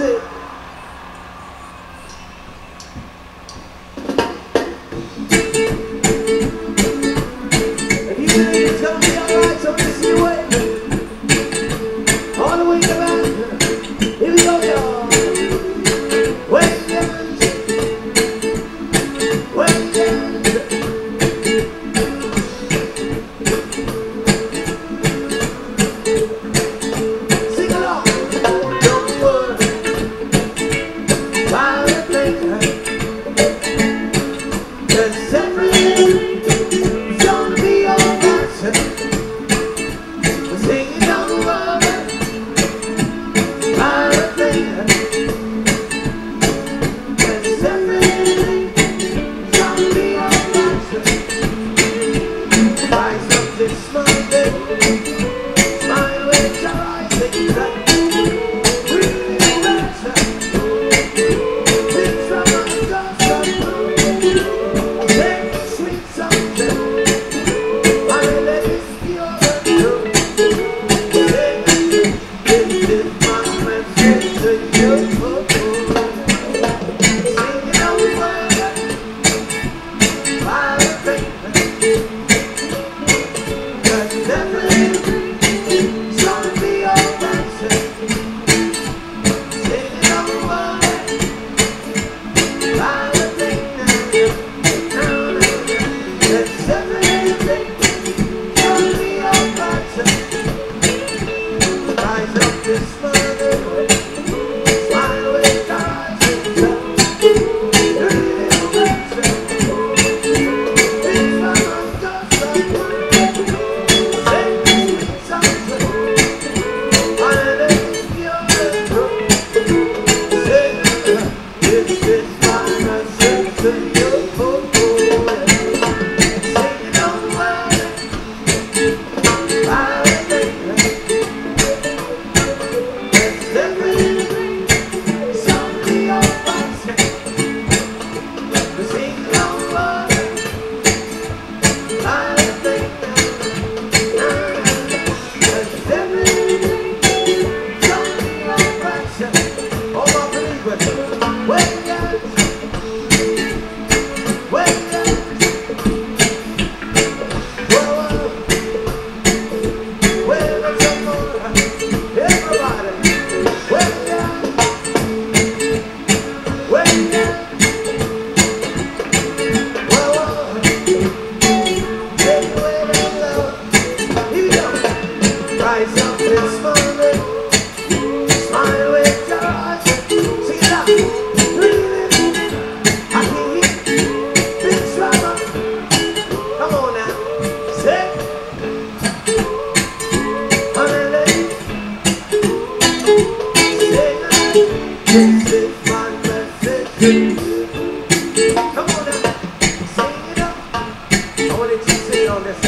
it. Come on now, sing it up. I want you to sing on this.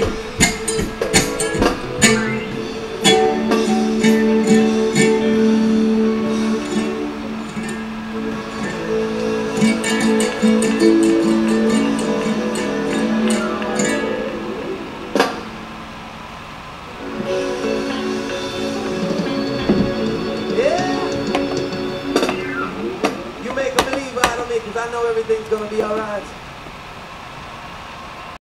Música